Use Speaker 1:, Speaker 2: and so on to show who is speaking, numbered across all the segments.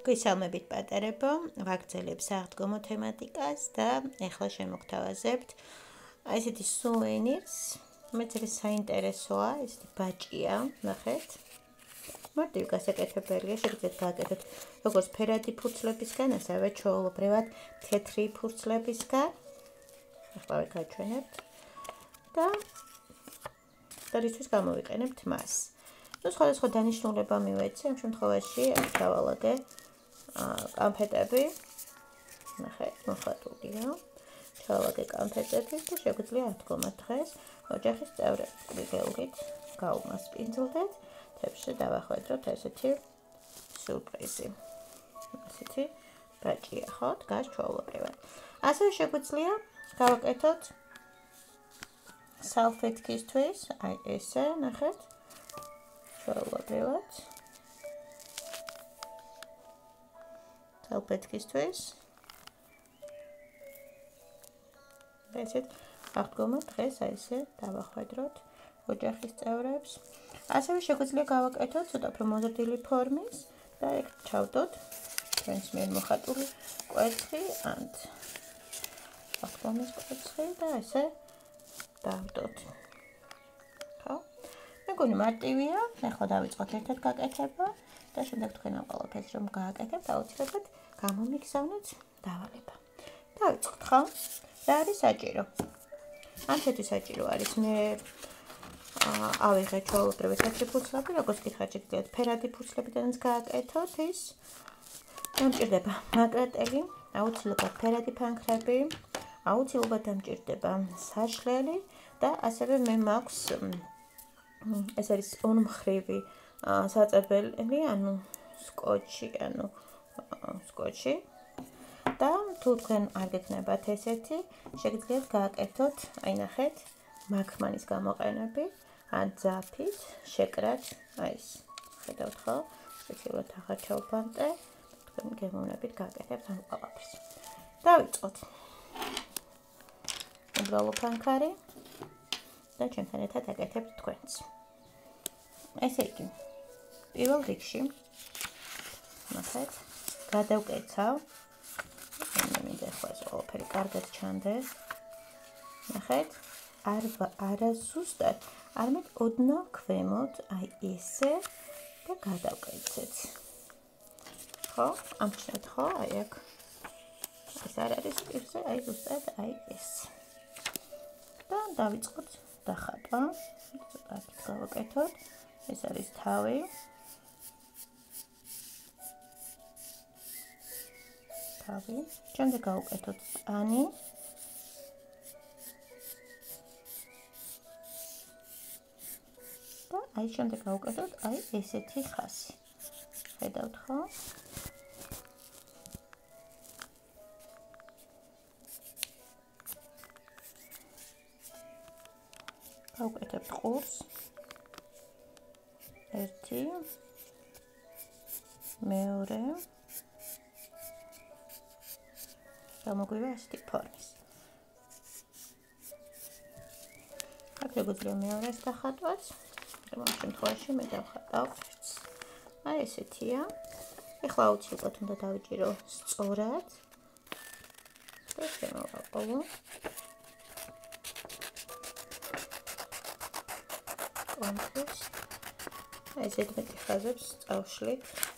Speaker 1: მოგესალმებით პატარებო, ვაგრძელებ საღდგომო თემატიკას და ეხლა შემოგთავაზებთ ესეთი სუვენირს. მეც ეს საინტერესოა, ესეთი ბაჭია, ნახეთ. მარტივი გასაკეთებელია, შეგიძლიათ გააკეთოთ როგორც ფერადი ფურცლებისგან, ასევე ჩაოლობრევად თეთრი ფურცლებისგან. ახლა ვეკაჩვენებთ. და და რიცხვის გამოვიყენებთ მას. ну სხვადასხვა დანიშნულება მივეცი ამ შემთხვევაში აქ დავალაგე კანფეტები. ნახე მოხატულია. ჩავაგე კანფეტები და შეგვიძლია აღდგომა დღეს ოჯახის წევრებს ვიდეოით გაუმასპინძლდეთ. თებში დავახვედროთ ესეთი სურპრიზი ესეთი ბაჭია ხო? დგას ჩაულობრივად ასევე შეგვიძლია გავაკეთოთ салфеткისთვის, აი ესე, ნახეთ. შეულობრივად. თალპეთკისთვის ესეთ აღდგომა დღეს აი ესე დავახვედროთ ოჯახის წევრებს. ასევე შეგვიძლია გავაკეთოთ ცოტა უფრო მოზრდილი ფორმის და ეგ ჩავდოთ ჩვენს მიერ მოხატული კვერცხი ანთ აღდგომის კვერცხი და ესე დავდოთ. მეგონი მარტივია, ახლა დავიწყოთ ერთად გაკეთება და შემდეგ თქვენ ამ ყველაფერს რომ გააკეთებთ, აუცილებლად გამომიგზავნოთ დავალება. დავიწყოთ ხო? რა არის საჭირო? ანთეთი საჭირო არის მე ავიღე ჩაუბრევ საჭი ფუცლები, როგორც გითხრათ, შეგიძლიათ ფერადი ფუცლებიდანაც გააკეთოთ ის. დამჭირდება მაკრატელი, აუცილებლად ფერადი ფანქრები, აუცილებლად დამჭირდება საშლელი და ასევე მე მაქვს ეს არის ორმხრივი საწებელი, ანუ სკოჩი, ანუ სკოჩი. და თუ თქვენ არ გეკნებათ ესეთი, შეგიძლიათ გააკეთოთ, აი ნახეთ, მაქმანის გამოყენები, ან ძაფით შეკრათ, აი ეს. ხედავთ ხო? სპეციალურად ახალ ჩაუფანტე, თქვენ გემოვნებით გააკეთებთ ამ ყველაფერს. დავიწყოთ. უბრალო ფანქარი. და ჩვენთან ერთად აკეთებთ თქვენც. ესე იგი. პირველ რიგში ნახეთ, გადავკეცავ. მე მინდა ახლა ეს ყველაფერი კარგად ჩანდეს. ნახეთ, არ არა ზუსტად, არამედ ოდნავ ქვემოთ, აი ესე და გადავკეცეთ. ხო? ამჩნევთ ხო? აი აქ. ეს არ არის პირზე, აი ზუსტად აი ეს. და დავიწყოთ დახატვა. ცოტა გავაკეთოთ. ეს არის თავი. თავი. შემდეგ გავუკეთოთ წანი. და აი შემდეგ გავუკეთოთ აი ესეთი ხასი. ხედავთ ხო? გავუკეთებთ ყურს. ერთი მეორე გამოგვივა ასეთი ფორმის. აქ შეგვიძლია მეორეს დახატვაც ამ შემთხვევაში მე დავხატავ ერთს აი ესეთია. ეხლა აუცილებლად უნდა დავიჭირო სწორად. და შემოვაყოლო კონტექსტ აი ზედმეტი ხაზებს წავშლით.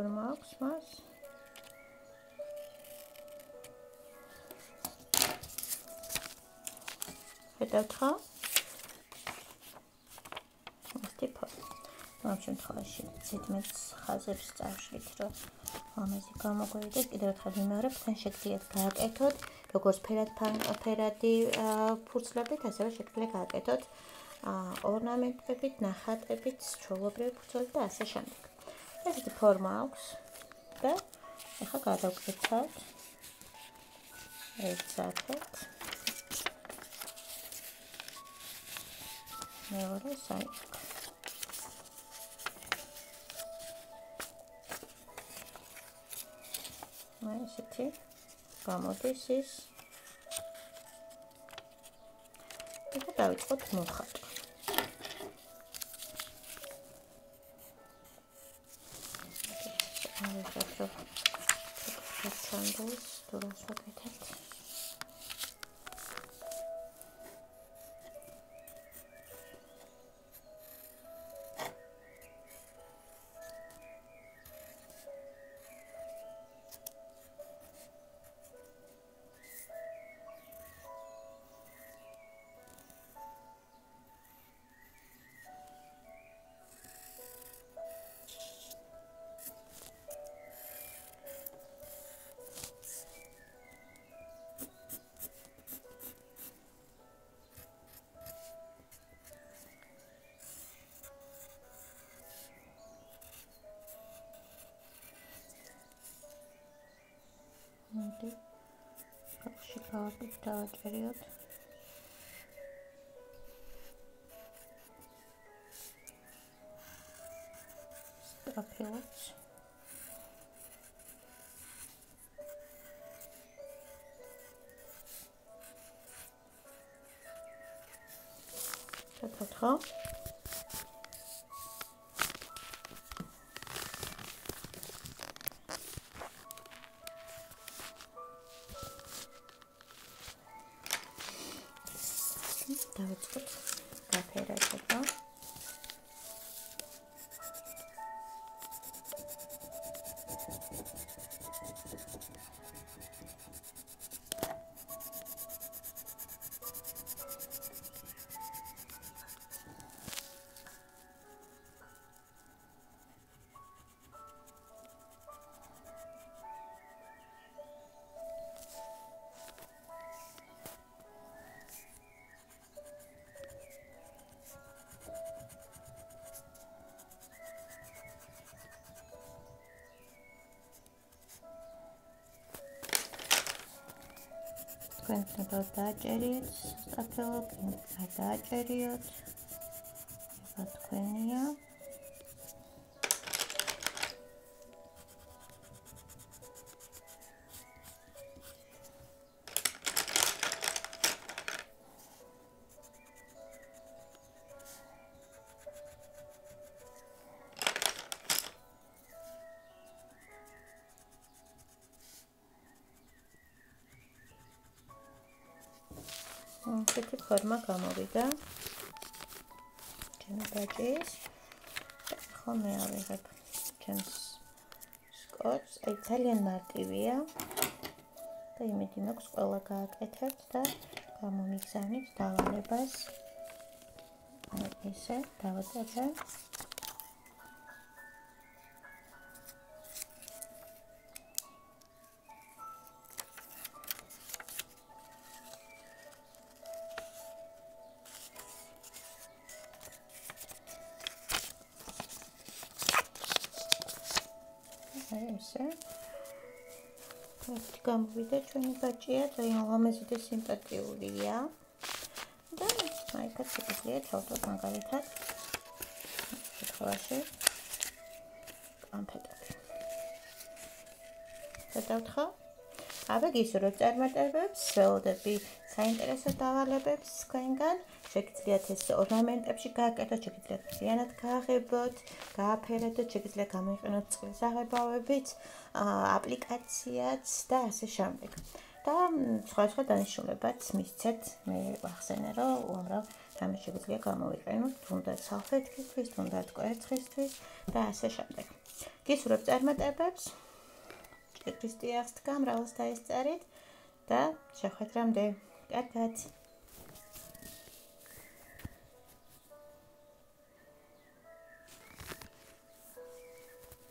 Speaker 1: ფორმა აქვს მას. ხედავთ ხო? ასეთი ფორმა. ამ შემთხვევაში ზედმეტ ხაზებს წავშლით, რომ ამაზე გამოგვივიდეს. კიდევ ერთხელ ვიმეორებ, თან შეგიძლიათ გააკეთოთ, როგორც ფერად ფერადი ფურცლებით, ასევე შეგიძლიათ გააკეთოთ ორნამენტებით, ნახატებით, ჩვეულებრივი ფურცლებით და ასე შემდეგ. ესეთი ფორმა აქვს და ახლა გადავკეთოთ. ეცათეთ. მეორე საიტი აი ესეთი გამოდის ის და დავიწყოთ მოხატვა აი ეს რა თქმა უნდა, დურას ვაკეთებთ. მოდი კაფში გავაკეთე დავაჭერიოთ. სტრაფილოც ჩათოთხო დავიწყოთ გაფერადება თქვენ უნდა დააჭერიოთ კაფელო, დააჭერიოთ. აბა თქვენია. ესეთი ფორმა გამოვიდა. ჩემი ბაჭის. ხო მე ავიღებ ჩემს სკოტს. აი ძალიან მარტივია. და იმედი მაქვს ყველა გააკეთებთ და გამომიგზავნით დავალებას. აი ესე დავაწერე. ესე. ეს გამოვიდა ჩვენი ბაჭია, ძალიან ლამაზი და სიმპათიურია. და აი კაცებია თავად მაგალითად. შეხავაში. კამფეტები. და დავთხა. აბა გისურვებ წარმატებებს, ველოდები საინტერესო დავალებებს თქვენგან. შეგიძლიათ ეს ორნამენტებში გააკეთოთ, შეგიძლიათ მთლიანად გააღებოთ, გააფერადოთ, შეგიძლიათ გამოიყენოთ წყლის აღებავებით, აპლიკაციაც და ასე შემდეგ. და სხვა სხვა დანიშნულებაც მისცეთ, მე ვახსენე, რომ უამრავ თამაში შეგიძლიათ გამოვიყენოთ, თუნდაც სალფეტკისთვის, თუნდაც კვერცხისთვის და ასე შემდეგ. გისურვებ წარმატებებს. კრისტიახს დგა, მრავალს დაისწარით და შეხვედრამდე. კარგად.